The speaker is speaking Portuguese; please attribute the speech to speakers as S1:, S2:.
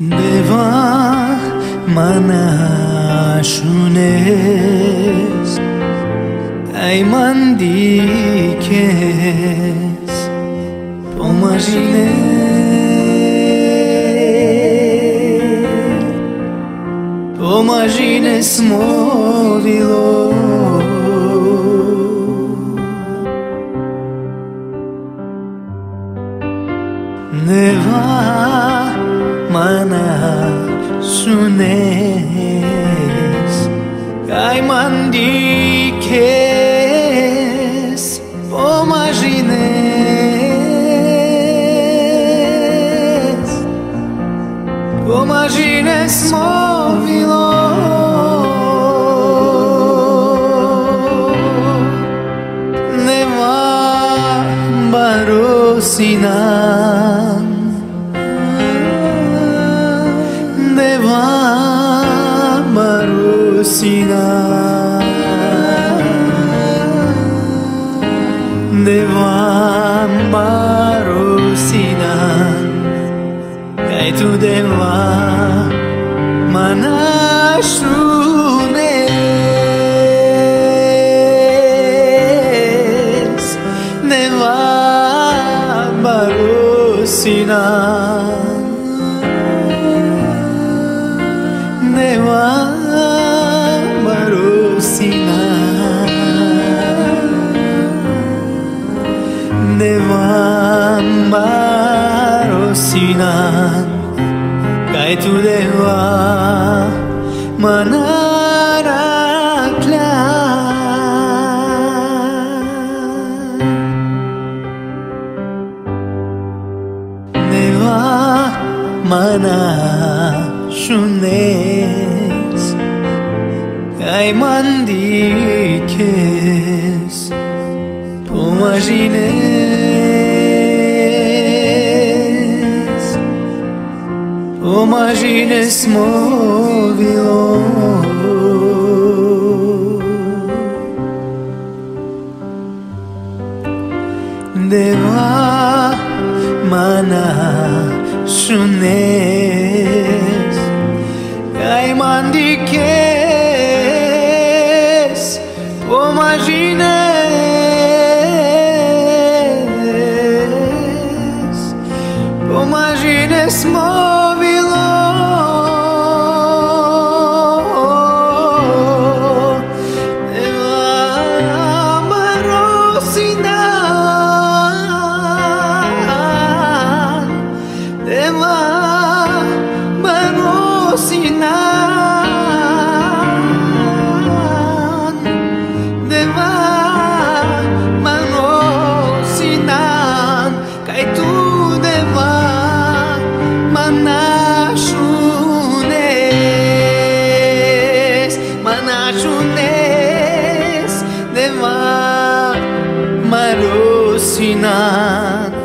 S1: Deva mana shunes Ai mandikes Pomagine Pomagine smovilo sunes Kai mandikes pomagines Pomagines movilo Sina Devam kaj tu deva manashunes Deva barusina. Deva Marusina Kai tu deva Manarakla. Deva Mana Shunes Kai mandikes Pomagines Pomagines movilo Deva mana shunes Kai mandikes Pomagines marosinan Deva